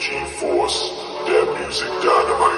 G-Force, that music dynamite.